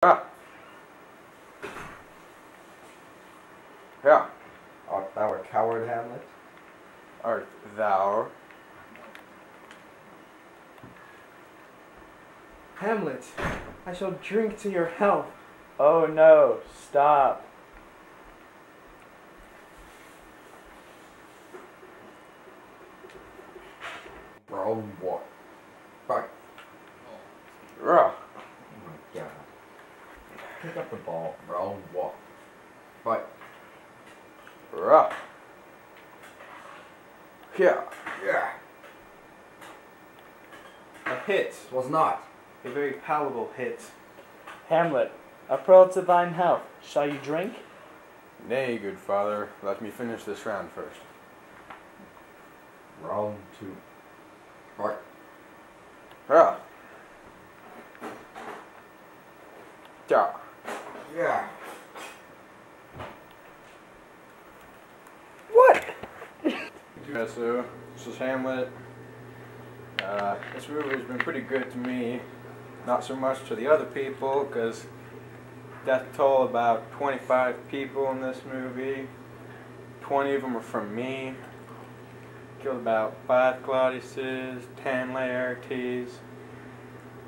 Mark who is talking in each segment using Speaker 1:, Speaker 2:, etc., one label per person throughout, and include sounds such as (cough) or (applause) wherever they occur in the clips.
Speaker 1: Ah. Yeah.
Speaker 2: Art thou a coward, Hamlet?
Speaker 1: Art thou?
Speaker 3: Hamlet, I shall drink to your health.
Speaker 4: Oh no, stop.
Speaker 2: Round one. Fight.
Speaker 1: Rah.
Speaker 2: Oh my god. Pick up the ball. Round one. Fight.
Speaker 1: Rah. Yeah.
Speaker 2: Yeah.
Speaker 3: A hit.
Speaker 2: Was not.
Speaker 3: A very palatable hit.
Speaker 4: Hamlet, a pearl to thine health. Shall you drink?
Speaker 1: Nay, good father, let me finish this round first.
Speaker 2: Round two. Fight.
Speaker 1: Rah. Yeah.
Speaker 2: Yeah.
Speaker 4: What? (laughs)
Speaker 1: Yeah, so this is Hamlet. Uh, this movie has been pretty good to me. Not so much to the other people, because death toll about 25 people in this movie. 20 of them are from me. Killed about 5 Claudiuses, 10 Laertes,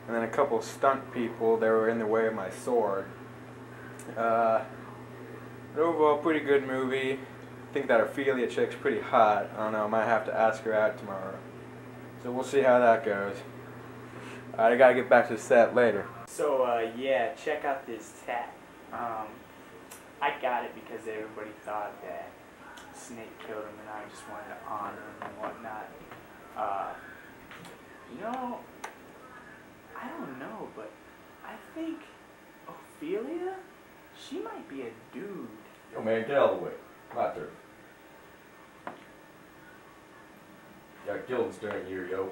Speaker 1: and then a couple stunt people that were in the way of my sword. Uh, overall, pretty good movie. I think that Ophelia chick's pretty hot. I don't know, I might have to ask her out tomorrow. So we'll see how that goes. Alright, I gotta get back to the set later.
Speaker 4: So, uh, yeah, check out this tat. Um, I got it because everybody thought that Snake killed him and I just wanted to honor him and whatnot. Uh, you know, I don't know, but I think Ophelia, she might be a dude.
Speaker 2: Yo, man, get out of the way. My turn. Got killed in steering gear, yo.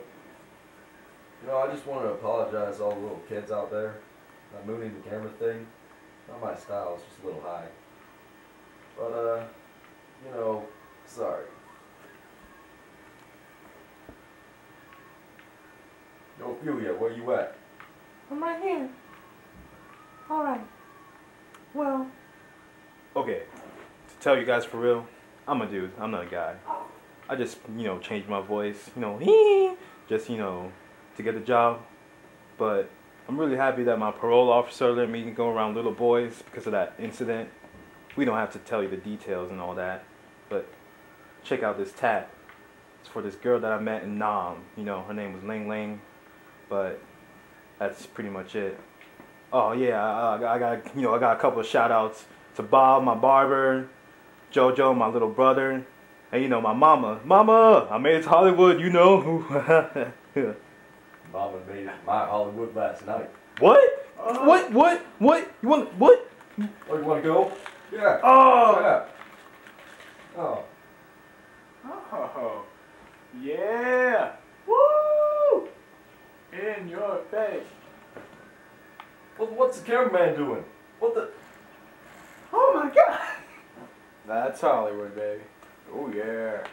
Speaker 2: You know, I just want to apologize to all the little kids out there. That mooning the camera thing, not my style, it's just a little high. But, uh, you know, sorry. Yo, Ophelia, where you at?
Speaker 3: I'm right here. Alright. Well,
Speaker 5: Okay, to tell you guys for real, I'm a dude. I'm not a guy. I just, you know, changed my voice, you know, (laughs) just, you know, to get the job. But I'm really happy that my parole officer let me go around little boys because of that incident. We don't have to tell you the details and all that, but check out this tat. It's for this girl that I met in Nam. You know, her name was Ling Ling, but that's pretty much it. Oh yeah, I, I I got you know I got a couple of shout outs to Bob, my barber, Jojo, my little brother, and you know my mama. Mama, I made it to Hollywood. You know. (laughs)
Speaker 2: Mama made it my Hollywood last night.
Speaker 5: what? Uh. What? What? What? You want what?
Speaker 2: Oh, you want to go? Yeah.
Speaker 5: Oh.
Speaker 2: Yeah. Oh.
Speaker 4: Oh, yeah. Woo! In your face.
Speaker 2: What, what's the cameraman doing? What the?
Speaker 1: That's Hollywood, baby. Oh yeah.